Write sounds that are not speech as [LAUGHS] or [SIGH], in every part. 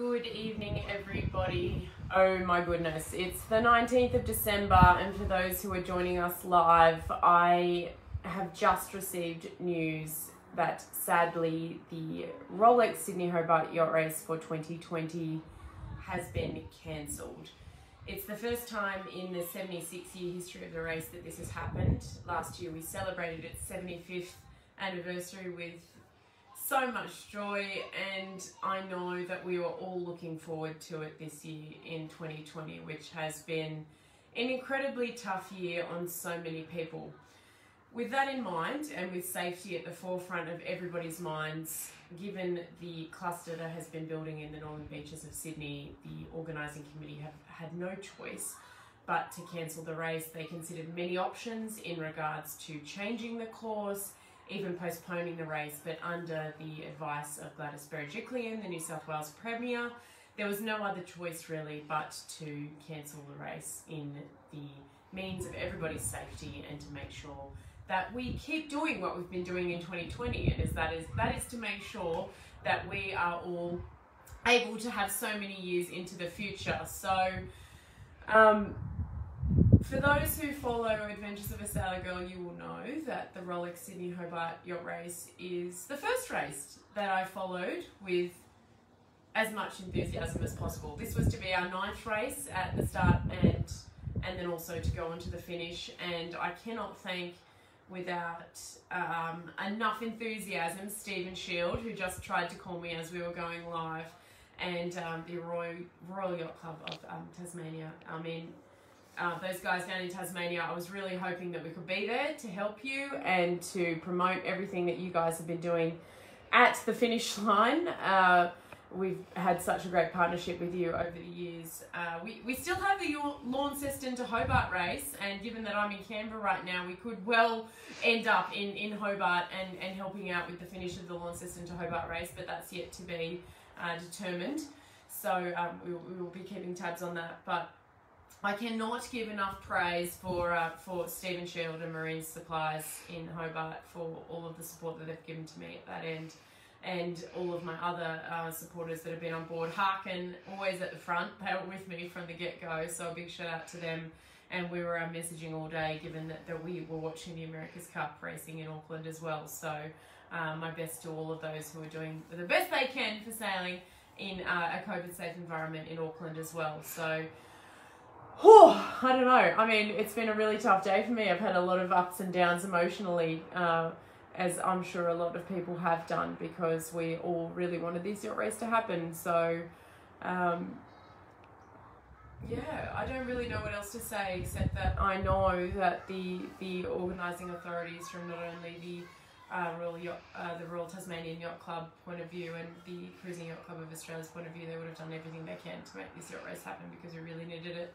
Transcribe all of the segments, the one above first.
Good evening, everybody. Oh my goodness, it's the 19th of December, and for those who are joining us live, I have just received news that sadly the Rolex Sydney Hobart Yacht Race for 2020 has been cancelled. It's the first time in the 76 year history of the race that this has happened. Last year we celebrated its 75th anniversary with so much joy, and I know that we were all looking forward to it this year in 2020, which has been an incredibly tough year on so many people. With that in mind, and with safety at the forefront of everybody's minds, given the cluster that has been building in the northern beaches of Sydney, the organising committee have had no choice but to cancel the race. They considered many options in regards to changing the course, even postponing the race, but under the advice of Gladys Berejiklian, the New South Wales Premier, there was no other choice really but to cancel the race in the means of everybody's safety and to make sure that we keep doing what we've been doing in 2020 and is that is that is to make sure that we are all able to have so many years into the future. So um, for those who follow Adventures of a Sailor Girl, you will know that the Rolex Sydney Hobart Yacht Race is the first race that I followed with as much enthusiasm as possible. This was to be our ninth race at the start and and then also to go on to the finish. And I cannot thank without um, enough enthusiasm Stephen Shield, who just tried to call me as we were going live, and um, the Royal, Royal Yacht Club of um, Tasmania. I mean, uh, those guys down in Tasmania, I was really hoping that we could be there to help you and to promote everything that you guys have been doing at the finish line. Uh, we've had such a great partnership with you over the years. Uh, we, we still have the Launceston to Hobart race, and given that I'm in Canberra right now, we could well end up in, in Hobart and, and helping out with the finish of the Launceston to Hobart race, but that's yet to be uh, determined. So um, we, we will be keeping tabs on that. But I cannot give enough praise for uh, for Stephen Shield and Marine Supplies in Hobart for all of the support that they've given to me at that end, and all of my other uh, supporters that have been on board. Harken always at the front; they were with me from the get go. So a big shout out to them. And we were uh, messaging all day, given that, that we were watching the America's Cup racing in Auckland as well. So uh, my best to all of those who are doing the best they can for sailing in uh, a COVID safe environment in Auckland as well. So Oh, I don't know. I mean, it's been a really tough day for me. I've had a lot of ups and downs emotionally, uh, as I'm sure a lot of people have done, because we all really wanted this yacht race to happen. So, um, yeah, I don't really know what else to say except that I know that the the organising authorities from not only the uh, Royal Yacht, uh, the Royal Tasmanian Yacht Club point of view and the Cruising Yacht Club of Australia's point of view, they would have done everything they can to make this yacht race happen because we really needed it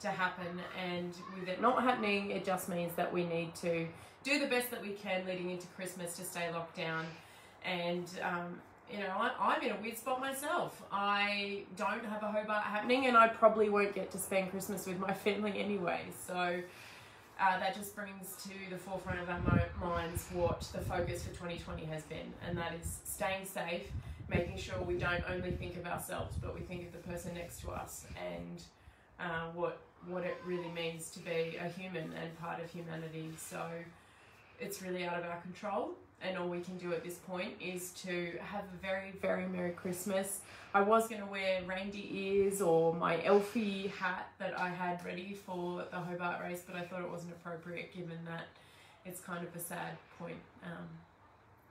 to happen. And with it not happening, it just means that we need to do the best that we can leading into Christmas to stay locked down. And, um, you know, I, am in a weird spot myself. I don't have a Hobart happening, and I probably won't get to spend Christmas with my [LAUGHS] family anyway. So uh, that just brings to the forefront of our minds what the focus for 2020 has been, and that is staying safe, making sure we don't only think of ourselves, but we think of the person next to us and uh, what what it really means to be a human and part of humanity. So it's really out of our control, and all we can do at this point is to have a very, very Merry Christmas. I was going to wear reindeer ears or my elfie hat that I had ready for the Hobart race, but I thought it wasn't appropriate given that it's kind of a sad point, um,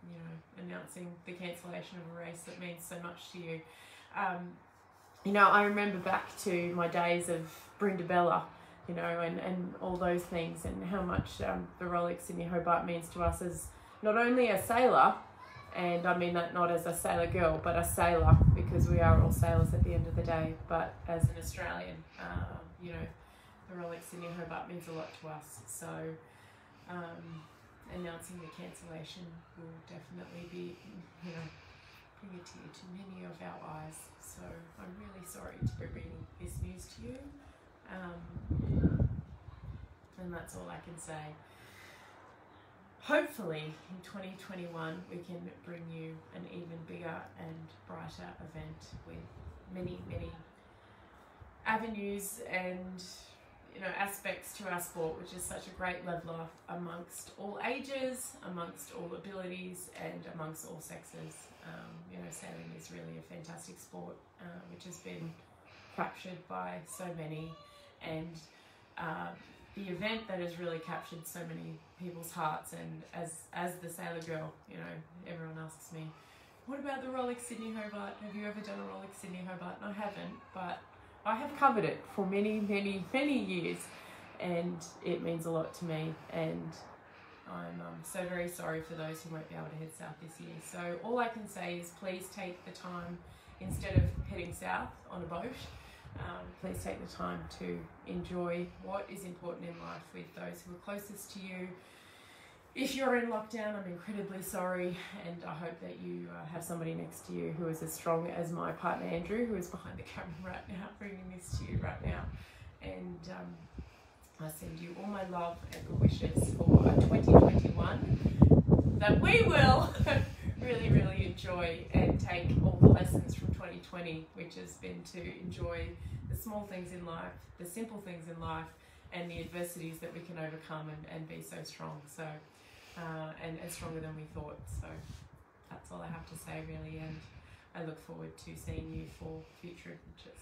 you know, announcing the cancellation of a race that means so much to you. Um, you know, I remember back to my days of Brindabella, you know, and, and all those things and how much um, the Rolex Sydney Hobart means to us as not only a sailor, and I mean that not as a sailor girl, but a sailor because we are all sailors at the end of the day, but as an Australian, uh, you know, the Rolex Sydney Hobart means a lot to us. So um, announcing the cancellation will definitely be, you bring a tear to many of our eyes. So I'm be reading this news to you. Um, and that's all I can say. Hopefully, in 2021, we can bring you an even bigger and brighter event with many, many avenues and you know aspects to our sport, which is such a great leveler amongst all ages, amongst all abilities, and amongst all sexes. Um, you know, sailing is really a fantastic sport, uh, which has been captured by so many, and uh, the event that has really captured so many people's hearts. And as as the sailor girl, you know, everyone asks me, "What about the Rolex Sydney Hobart? Have you ever done a Rolex Sydney Hobart?" And I haven't, but I have covered it for many, many, many years, and it means a lot to me. And I'm um, so very sorry for those who won't be able to head south this year. So all I can say is please take the time instead of heading south on a boat. Um, please take the time to enjoy what is important in life with those who are closest to you, if you're in lockdown, I'm incredibly sorry, and I hope that you uh, have somebody next to you who is as strong as my partner Andrew, who is behind the camera right now, [LAUGHS] bringing this to you right now. And um, I send you all my love and wishes for 2021 that we will [LAUGHS] really, really enjoy and take all the lessons from 2020, which has been to enjoy the small things in life, the simple things in life, and the adversities that we can overcome and, and be so strong. So uh, and, and stronger than we thought. So that's all I have to say, really. And I look forward to seeing you for future adventures.